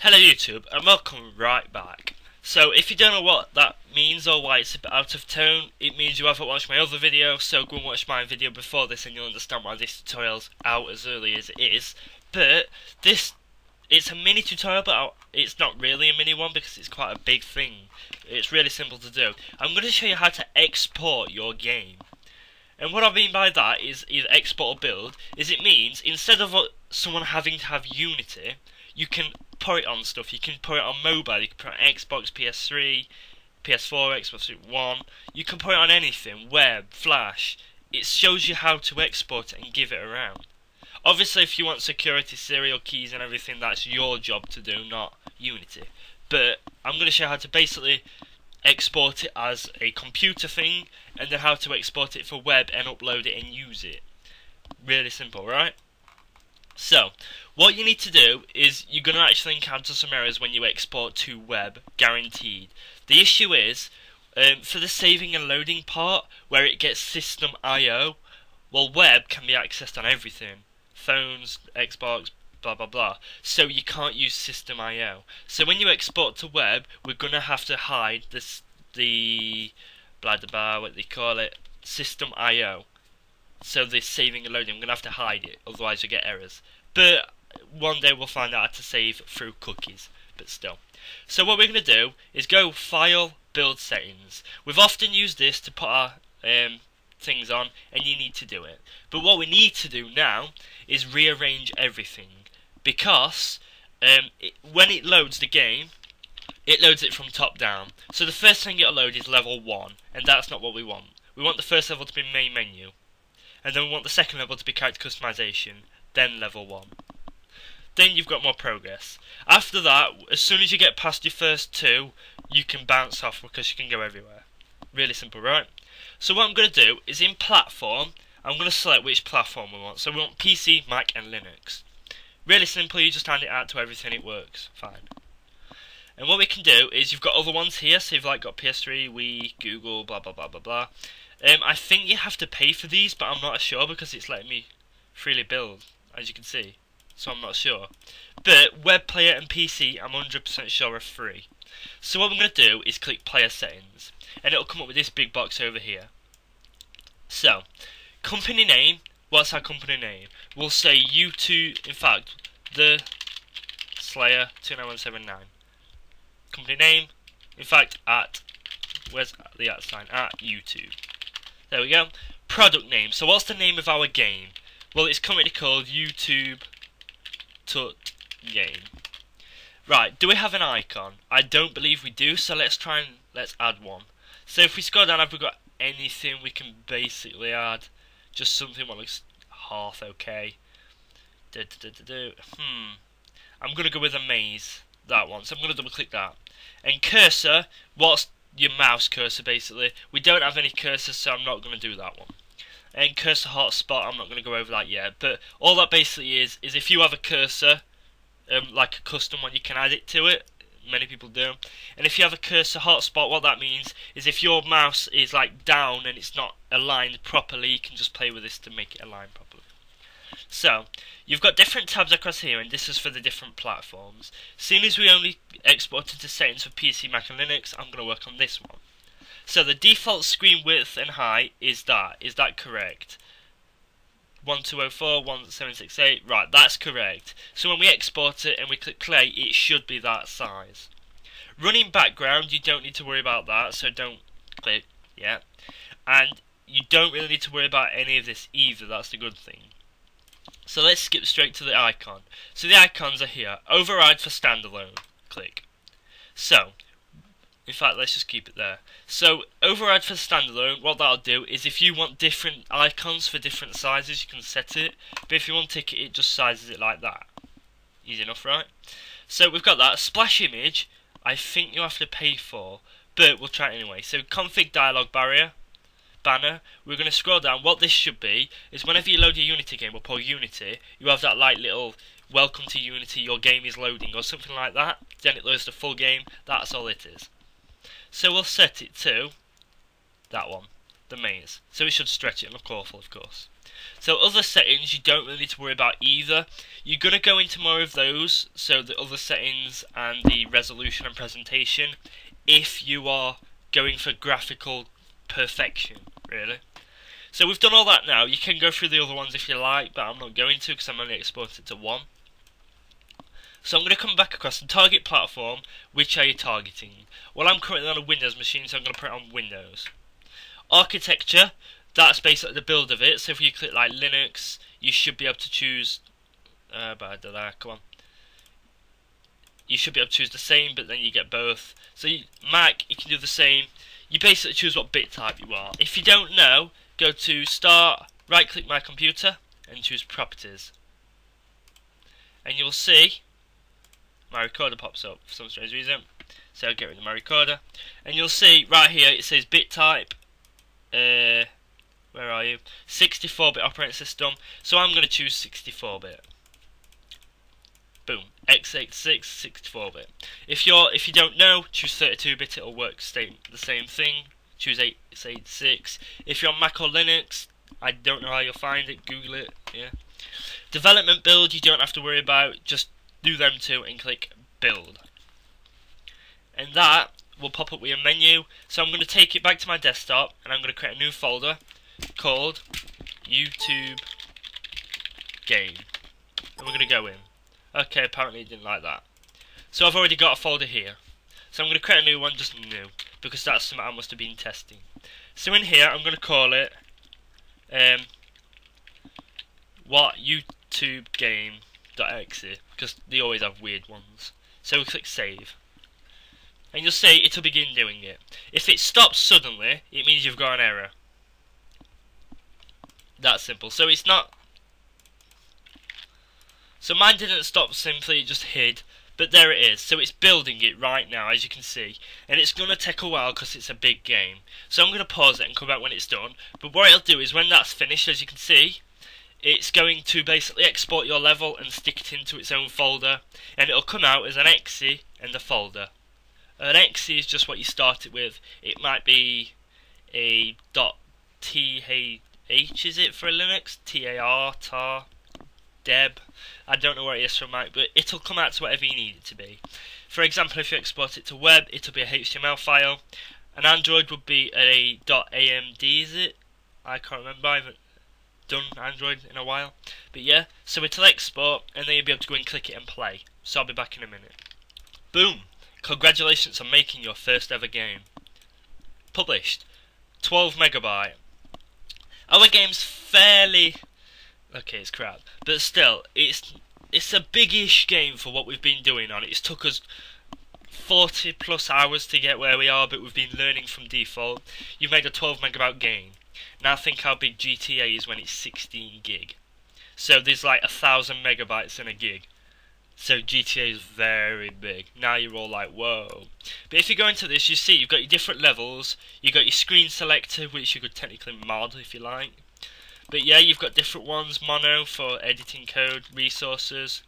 Hello YouTube and welcome right back. So if you don't know what that means or why it's a bit out of tone, it means you haven't watched my other video, so go and watch my video before this and you'll understand why this tutorial's out as early as it is. But this, it's a mini tutorial but it's not really a mini one because it's quite a big thing. It's really simple to do. I'm going to show you how to export your game. And what I mean by that is either export or build, is it means instead of someone having to have Unity, you can put it on stuff. You can put it on mobile. You can put it on Xbox, PS3, PS4, Xbox One. You can put it on anything, web, flash. It shows you how to export it and give it around. Obviously, if you want security, serial keys and everything, that's your job to do, not Unity. But I'm going to show you how to basically export it as a computer thing, and then how to export it for web and upload it and use it. Really simple, right? So, what you need to do is you're going to actually encounter some errors when you export to web, guaranteed. The issue is, um, for the saving and loading part, where it gets system I.O., well, web can be accessed on everything. Phones, Xbox, blah blah blah. So you can't use system I.O. So when you export to web, we're going to have to hide this, the, blah blah blah, what they call it, system I.O. So this saving and loading, I'm going to have to hide it, otherwise you get errors. But one day we'll find out how to save through cookies, but still. So what we're going to do is go File, Build Settings. We've often used this to put our um, things on, and you need to do it. But what we need to do now is rearrange everything, because um, it, when it loads the game, it loads it from top down. So the first thing it'll load is level 1, and that's not what we want. We want the first level to be main menu, and then we want the second level to be character customization, then level 1 then you've got more progress. After that, as soon as you get past your first two, you can bounce off because you can go everywhere. Really simple, right? So what I'm going to do is in platform, I'm going to select which platform we want. So we want PC, Mac and Linux. Really simple, you just hand it out to everything, it works. Fine. And what we can do is you've got other ones here, so you've like got PS3, Wii, Google, blah blah blah blah blah. Um, I think you have to pay for these, but I'm not sure because it's letting me freely build, as you can see so I'm not sure. But web player and PC, I'm 100% sure are free. So what I'm going to do is click player settings, and it'll come up with this big box over here. So, company name, what's our company name? We'll say YouTube, in fact, the Slayer 29179. Company name, in fact, at, where's the at sign? At YouTube. There we go. Product name, so what's the name of our game? Well, it's currently called YouTube tut game. Right, do we have an icon? I don't believe we do, so let's try and let's add one. So if we scroll down, have we got anything we can basically add? Just something that looks half okay. Do, do, do, do, Hmm. I'm going to go with a maze. That one. So I'm going to double click that. And cursor, what's your mouse cursor basically? We don't have any cursors so I'm not going to do that one and cursor hotspot, I'm not going to go over that yet, but all that basically is, is if you have a cursor, um, like a custom one, you can add it to it, many people do, and if you have a cursor hotspot, what that means is if your mouse is like down and it's not aligned properly, you can just play with this to make it align properly. So, you've got different tabs across here, and this is for the different platforms. Seeing as we only exported to settings for PC, Mac and Linux, I'm going to work on this one. So the default screen width and height is that. Is that correct? 1204, 1768, right, that's correct. So when we export it and we click play, it should be that size. Running background, you don't need to worry about that, so don't click, yeah. And you don't really need to worry about any of this either, that's the good thing. So let's skip straight to the icon. So the icons are here. Override for standalone, click. So, in fact, let's just keep it there. So, override for standalone, what that'll do is if you want different icons for different sizes, you can set it. But if you want ticket, it just sizes it like that. Easy enough, right? So, we've got that. Splash image, I think you have to pay for, but we'll try it anyway. So, config dialog barrier, banner, we're going to scroll down. What this should be is whenever you load your Unity game up or Unity, you have that like little welcome to Unity, your game is loading or something like that. Then it loads the full game. That's all it is. So we'll set it to that one, the maze. So we should stretch it and look awful, of course. So other settings you don't really need to worry about either. You're going to go into more of those, so the other settings and the resolution and presentation, if you are going for graphical perfection, really. So we've done all that now. You can go through the other ones if you like, but I'm not going to because I'm only exporting it to one. So I'm going to come back across the target platform. Which are you targeting? Well, I'm currently on a Windows machine, so I'm going to put it on Windows. Architecture, that's basically the build of it. So if you click like Linux, you should be able to choose. Uh, but I Come on. You should be able to choose the same, but then you get both. So you, Mac, you can do the same. You basically choose what bit type you are. If you don't know, go to Start, right click My Computer, and choose Properties. And you'll see my recorder pops up for some strange reason. So I'll get rid of my recorder. And you'll see right here it says bit type. Uh, where are you? 64-bit operating system. So I'm going to choose 64-bit. Boom. x86 64-bit. If you're if you don't know, choose 32-bit. It'll work same, the same thing. Choose x86. If you're on Mac or Linux, I don't know how you'll find it. Google it. Yeah. Development build you don't have to worry about. Just do them two and click build. And that will pop up with a menu. So I'm going to take it back to my desktop and I'm going to create a new folder called YouTube game. And we're going to go in. Okay, apparently it didn't like that. So I've already got a folder here. So I'm going to create a new one, just new, because that's something I must have been testing. So in here, I'm going to call it um, what YouTube game .exe because they always have weird ones. So we click save. And you'll see it'll begin doing it. If it stops suddenly, it means you've got an error. That simple. So it's not... So mine didn't stop simply, it just hid. But there it is. So it's building it right now, as you can see. And it's going to take a while because it's a big game. So I'm going to pause it and come back when it's done. But what it'll do is when that's finished, as you can see, it's going to basically export your level and stick it into its own folder and it'll come out as an exe and the folder. An exe is just what you start it with. It might be a .th is it for Linux? tar, tar, deb. I don't know where it is for Mac, but it'll come out to whatever you need it to be. For example, if you export it to web, it'll be a HTML file. An Android would be a .amd, is it? I can't remember. I haven't done Android in a while. But yeah, so it'll export and then you'll be able to go and click it and play. So I'll be back in a minute. Boom! Congratulations on making your first ever game. Published. 12 megabyte. Our game's fairly... Okay, it's crap. But still, it's it's a big-ish game for what we've been doing on it. It's took us 40 plus hours to get where we are, but we've been learning from default. You've made a 12 megabyte game. Now think how big GTA is when it's 16 gig. So there's like a thousand megabytes in a gig. So GTA is very big. Now you're all like, whoa. But if you go into this, you see you've got your different levels. You've got your screen selector, which you could technically mod if you like. But yeah, you've got different ones. Mono for editing code, resources.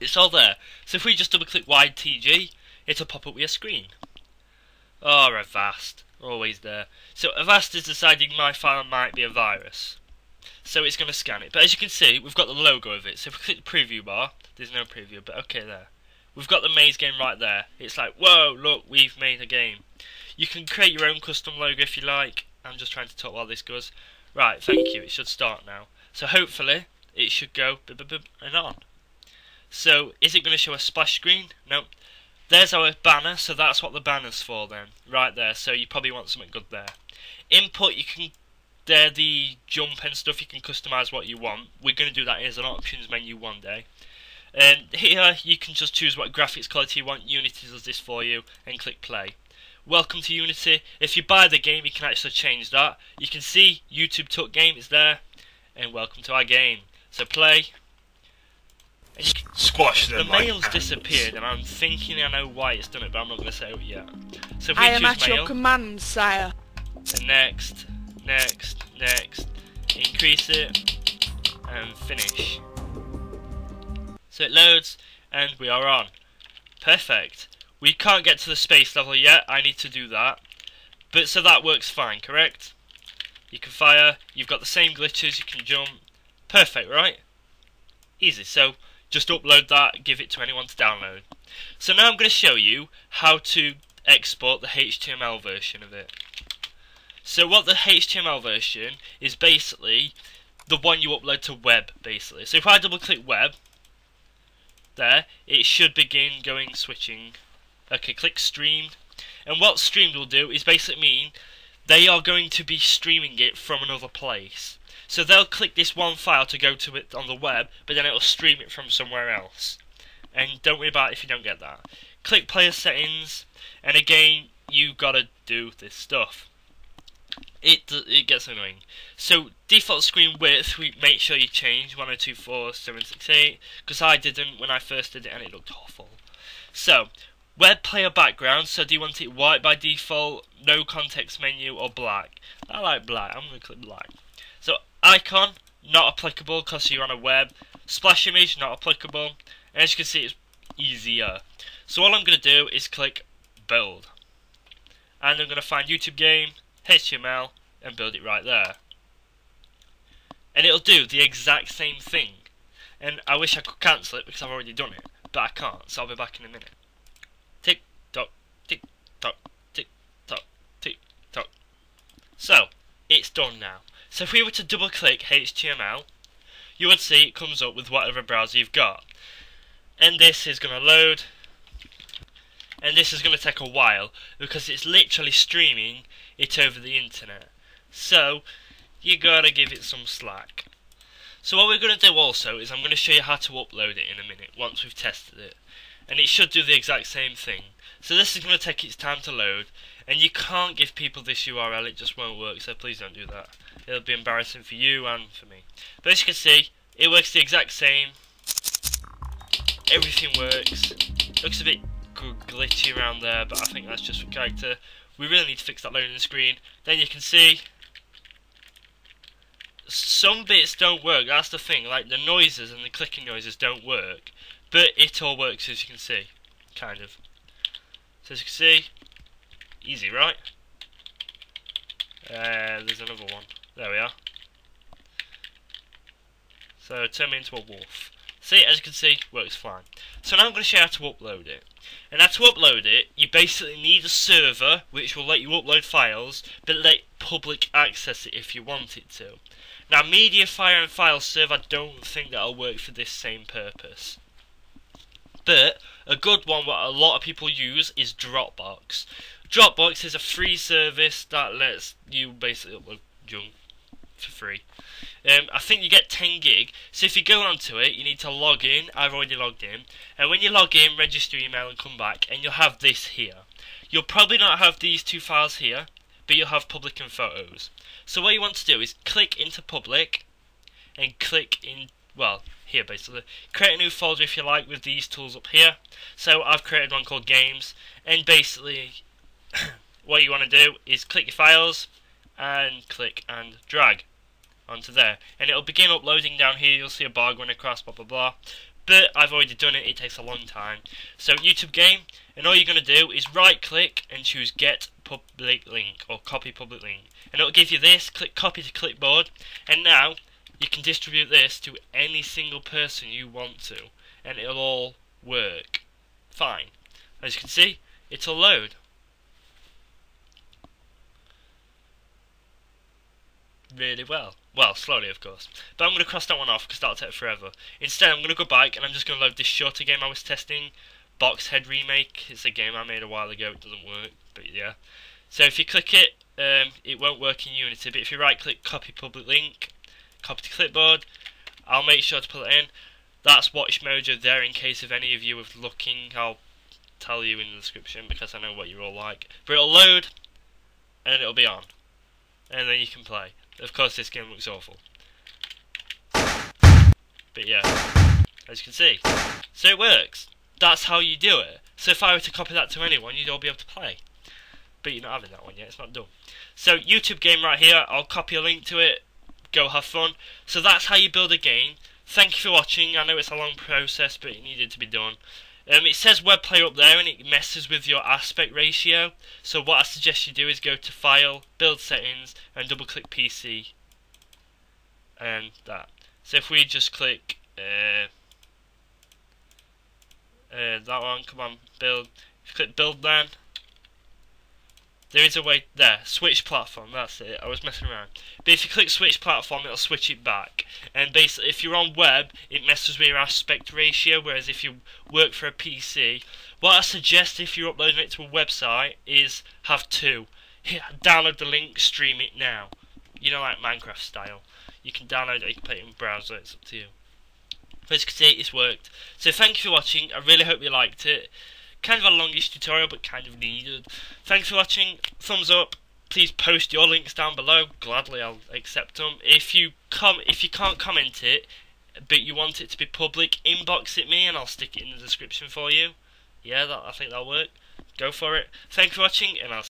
It's all there. So if we just double click YTG, it'll pop up with a screen. Oh, Avast always there. So Avast is deciding my file might be a virus. So it's going to scan it. But as you can see, we've got the logo of it. So if we click the preview bar, there's no preview, but okay there. We've got the maze game right there. It's like, whoa, look, we've made a game. You can create your own custom logo if you like. I'm just trying to talk while this goes. Right, thank you. It should start now. So hopefully, it should go and on. So, is it going to show a splash screen? No. There's our banner, so that's what the banner's for then. Right there, so you probably want something good there. Input, you can, there the jump and stuff, you can customise what you want. We're going to do that as an options menu one day. And here, you can just choose what graphics quality you want. Unity does this for you, and click play. Welcome to Unity. If you buy the game, you can actually change that. You can see YouTube Tuck Game is there, and welcome to our game. So play. Squash them. The like mail's ants. disappeared, and I'm thinking I know why it's done it, but I'm not going to say it yet. So if we I am at mail, your command, sire. and next, next, next, increase it, and finish. So it loads, and we are on. Perfect. We can't get to the space level yet, I need to do that. But so that works fine, correct? you can fire, you've got the same glitches, you can jump. Perfect, right? Easy. So just upload that, give it to anyone to download. So now I'm going to show you how to export the HTML version of it. So what the HTML version is basically the one you upload to web, basically. So if I double click web, there, it should begin going switching. Okay, click streamed. And what streamed will do is basically mean they are going to be streaming it from another place. So they'll click this one file to go to it on the web, but then it'll stream it from somewhere else. And don't worry about it if you don't get that. Click player settings, and again, you gotta do this stuff. It it gets annoying. So default screen width, we make sure you change 1024.768 because I didn't when I first did it and it looked awful. So web player background. So do you want it white by default, no context menu, or black? I like black. I'm gonna click black. So icon not applicable because you're on a web. Splash image not applicable. And as you can see, it's easier. So all I'm gonna do is click build, and I'm gonna find YouTube game, HTML, and build it right there. And it'll do the exact same thing. And I wish I could cancel it because I've already done it, but I can't. So I'll be back in a minute. Tock, tick tock, tick tock. So it's done now. So if we were to double click HTML, you would see it comes up with whatever browser you've got. And this is going to load. And this is going to take a while because it's literally streaming it over the internet. So you gotta give it some slack. So what we're going to do also is I'm going to show you how to upload it in a minute once we've tested it. And it should do the exact same thing. So this is going to take its time to load. And you can't give people this URL, it just won't work, so please don't do that it'll be embarrassing for you and for me. But as you can see, it works the exact same. Everything works. Looks a bit glitchy around there, but I think that's just for character. We really need to fix that loading screen. Then you can see some bits don't work. That's the thing. Like the noises and the clicking noises don't work, but it all works as you can see, kind of. So as you can see, easy, right? Uh, there's another one. There we are. So turn me into a wolf. See, as you can see, works fine. So now I'm going to show you how to upload it. And now to upload it, you basically need a server which will let you upload files, but let public access it if you want it to. Now Mediafire and FileServe, I don't think that'll work for this same purpose. But a good one what a lot of people use is Dropbox. Dropbox is a free service that lets you basically upload junk for free. Um, I think you get 10 gig. So if you go onto it, you need to log in. I've already logged in. And when you log in, register your email and come back, and you'll have this here. You'll probably not have these two files here, but you'll have public and photos. So what you want to do is click into public, and click in, well, here basically. Create a new folder if you like with these tools up here. So I've created one called games, and basically what you want to do is click your files, and click and drag onto there. And it'll begin uploading down here, you'll see a bar going across, blah blah blah. But I've already done it, it takes a long time. So YouTube game, and all you're going to do is right click and choose get public link or copy public link. And it'll give you this, click copy to clipboard, and now you can distribute this to any single person you want to, and it'll all work fine. As you can see, it'll load. really well. Well, slowly, of course. But I'm going to cross that one off because that'll take forever. Instead, I'm going to go back and I'm just going to load this shorter game I was testing. Boxhead Remake. It's a game I made a while ago. It doesn't work, but yeah. So if you click it, um, it won't work in Unity. But if you right-click Copy Public Link, Copy to Clipboard, I'll make sure to put it in. That's Watch Mojo there in case if any of you are looking. I'll tell you in the description because I know what you're all like. But it'll load, and it'll be on. And then you can play. Of course, this game looks awful. But yeah, as you can see. So it works. That's how you do it. So if I were to copy that to anyone, you'd all be able to play. But you're not having that one yet, it's not done. So YouTube game right here, I'll copy a link to it. Go have fun. So that's how you build a game. Thank you for watching. I know it's a long process, but it needed to be done. Um, it says web player up there and it messes with your aspect ratio. So what I suggest you do is go to File, Build Settings, and double click PC. And that. So if we just click uh, uh, that one, come on, build. Click Build then, there is a way there. Switch platform. That's it. I was messing around. But if you click switch platform, it'll switch it back. And basically, if you're on web, it messes with your aspect ratio. Whereas if you work for a PC, what I suggest if you're uploading it to a website is have two. download the link, stream it now. You know, like Minecraft style. You can download it. You can put it in browser. It's up to you. But as you can see, it's worked. So thank you for watching. I really hope you liked it kind of a longish tutorial, but kind of needed. Thanks for watching. Thumbs up. Please post your links down below. Gladly, I'll accept them. If you com if you can't comment it, but you want it to be public, inbox it me, and I'll stick it in the description for you. Yeah, that, I think that'll work. Go for it. Thanks for watching, and I'll.